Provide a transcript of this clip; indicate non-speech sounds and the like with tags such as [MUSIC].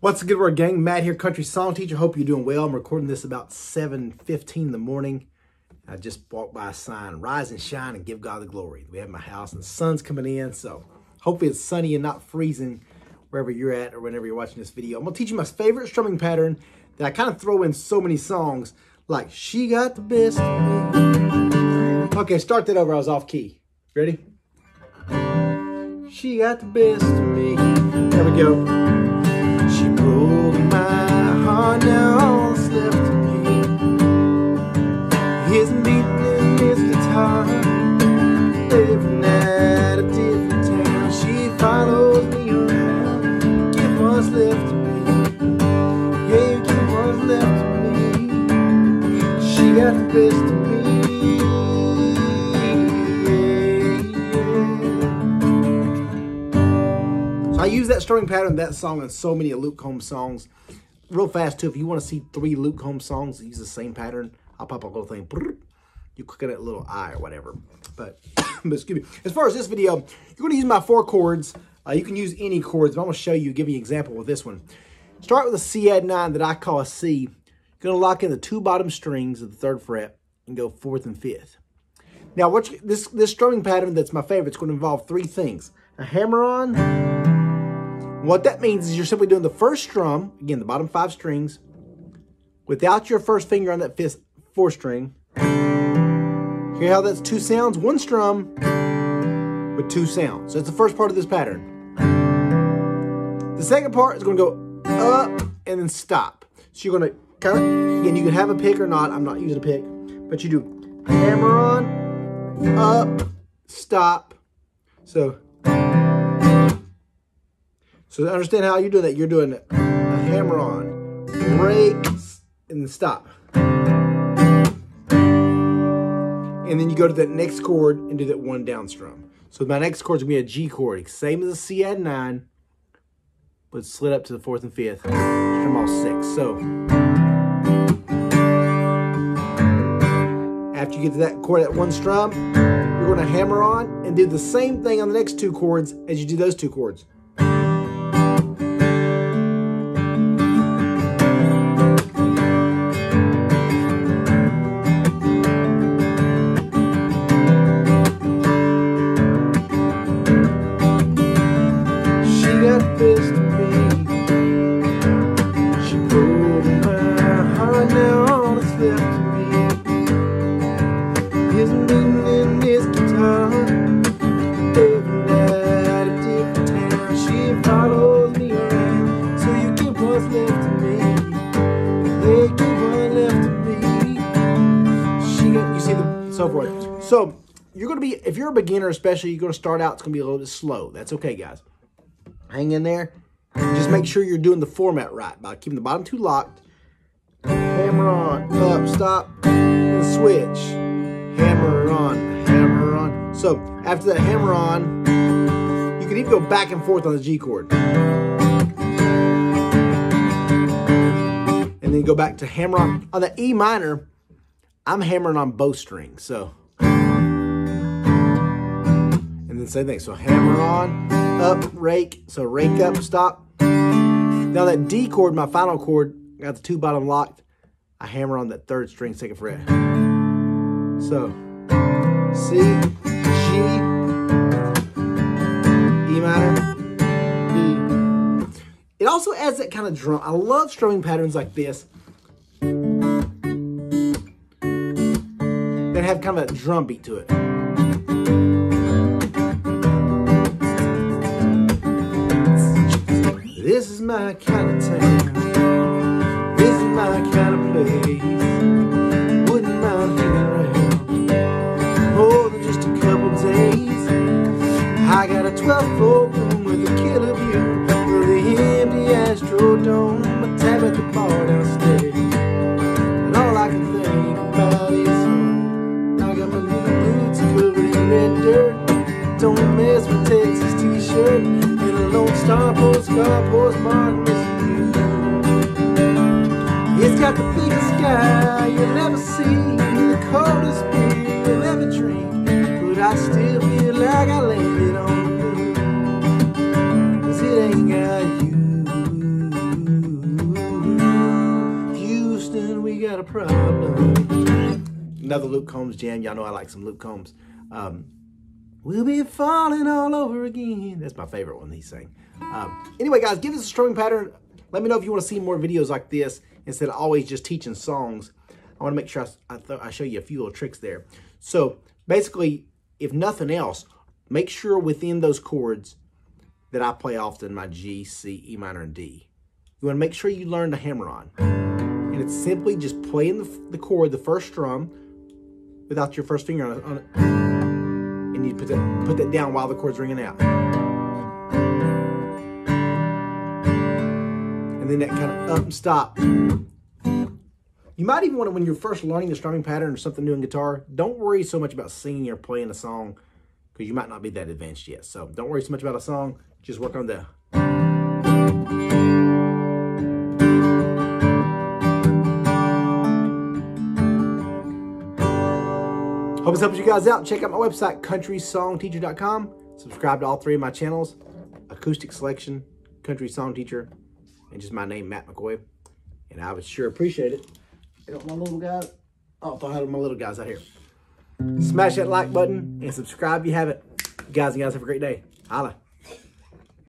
What's good word, gang? Matt here, country song teacher. Hope you're doing well. I'm recording this about 7.15 in the morning. I just walked by a sign, rise and shine and give God the glory. We have my house and the sun's coming in, so hopefully it's sunny and not freezing wherever you're at or whenever you're watching this video. I'm gonna teach you my favorite strumming pattern that I kind of throw in so many songs, like She Got the Best. Okay, start that over, I was off key. Ready? She got the best of me. There we go. She broke my heart, now all that's left of me is beating in this guitar. Every night a different town, she follows me around. Give what's left of me, yeah, you give what's left of me. She got the best of me. Use that strumming pattern, that song, in so many Luke Combs songs. Real fast too, if you want to see three Luke Combs songs that use the same pattern, I'll pop a little thing. You click on that little eye or whatever. But, [COUGHS] but excuse me. As far as this video, you're going to use my four chords. Uh, you can use any chords, but I'm going to show you, give you an example with this one. Start with a C add 9 that I call a C. You're going to lock in the two bottom strings of the third fret and go fourth and fifth. Now, what this, this strumming pattern that's my favorite, it's going to involve three things. A hammer-on. What that means is you're simply doing the first strum, again, the bottom five strings, without your first finger on that fifth, fourth string. Hear how that's two sounds? One strum with two sounds. So that's the first part of this pattern. The second part is going to go up and then stop. So you're going to kind of, again, you can have a pick or not. I'm not using a pick. But you do hammer on, up, stop. So, so understand how you're doing that. You're doing a hammer on, break, and stop. And then you go to that next chord and do that one down strum. So my next chord is to be a G chord. Same as a C add 9, but slid up to the fourth and fifth. Strum all six. So after you get to that chord, that one strum, you're going to hammer on and do the same thing on the next two chords as you do those two chords. What's left. She you see the so forth. So you're gonna be, if you're a beginner, especially, you're gonna start out. It's gonna be a little bit slow. That's okay, guys hang in there. Just make sure you're doing the format right by keeping the bottom two locked. Hammer on, up, stop, and switch. Hammer on, hammer on. So after that hammer on, you can even go back and forth on the G chord. Then go back to hammer on. On the E minor, I'm hammering on both strings. So, and then same thing. So hammer on, up, rake. So rake up, stop. Now that D chord, my final chord, got the two bottom locked. I hammer on that third string, second fret. So C, G, also adds that kind of drum. I love strumming patterns like this that have kind of a drum beat to it. This is my kind of town. This is my kind of place. Wouldn't mind hanging around more than just a couple days. I got a 12th floor room with a killer view empty Astrodome. A tab at the bar downstairs. And all I can think about is home. I got my new boots covered in red dirt. Don't mess with Texas t-shirt. And a Lone Star postcard postmark missing you. It's got the biggest sky you'll ever see. The coldest got a problem. Another Luke Combs jam. Y'all know I like some Luke Combs. Um, we'll be falling all over again. That's my favorite one he sang. Um, anyway, guys, give us a strumming pattern. Let me know if you want to see more videos like this instead of always just teaching songs. I want to make sure I, I, I show you a few little tricks there. So basically, if nothing else, make sure within those chords that I play often, my G, C, E minor, and D. You want to make sure you learn the hammer on. And it's simply just playing the, the chord, the first strum, without your first finger on it. On it. And you put that, put that down while the chord's ringing out. And then that kind of up and stop. You might even want to, when you're first learning the strumming pattern or something new in guitar, don't worry so much about singing or playing a song because you might not be that advanced yet. So don't worry so much about a song. Just work on the. Hope this helps you guys out. Check out my website, countrysongteacher.com. Subscribe to all three of my channels, Acoustic Selection, Country Song Teacher, and just my name, Matt McCoy. And I would sure appreciate it. Got my little guys. Oh, I thought I had my little guys out here. Smash that like button and subscribe if you haven't. Guys and guys, have a great day. Holla.